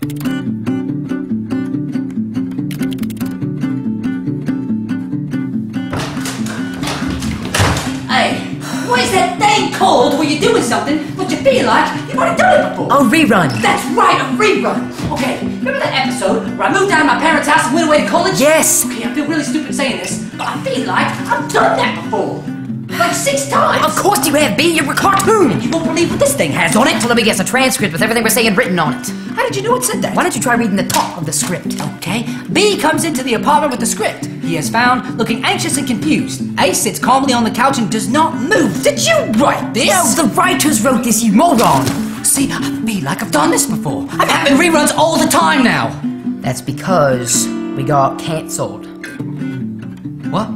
Hey, what is that thing called where you're doing something, but you feel like you've already done it before? A rerun. That's right, a rerun. Okay, remember that episode where I moved out of my parents' house and went away to college? Yes. Okay, I feel really stupid saying this, but I feel like I've done that before. Like six times. Of course you have, B. You're a cartoon. You won't believe what this thing has on it. So let me guess, a transcript with everything we're saying written on it. How did you know it said that? Why don't you try reading the top of the script? Okay. B comes into the apartment with the script. He is found looking anxious and confused. A sits calmly on the couch and does not move. Did you write this? No, the writers wrote this, you moron. See, I feel like I've done this before. I'm having reruns all the time now. That's because we got cancelled. What?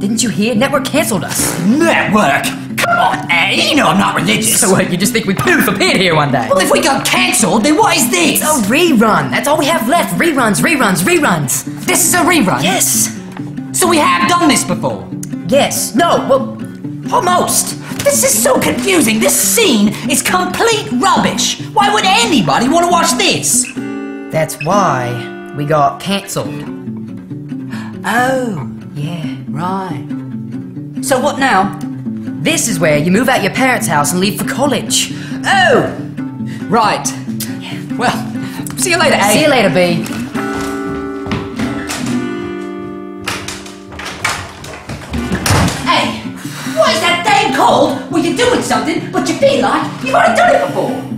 Didn't you hear? Network cancelled us. Network? A. You know I'm not religious. So what, you just think we poof appeared here one day? well, if we got cancelled, then what is this? It's a rerun. That's all we have left. Reruns, reruns, reruns. This is a rerun? Yes. So we have done this before? Yes. No. Well, almost. This is so confusing. This scene is complete rubbish. Why would anybody want to watch this? That's why we got cancelled. Oh, Yeah. right. So what now? This is where you move out your parents' house and leave for college. Oh! Right. Well, see you later, A. See you later, B. Hey, what is that thing called where you're doing something, but you feel like you've already done it before?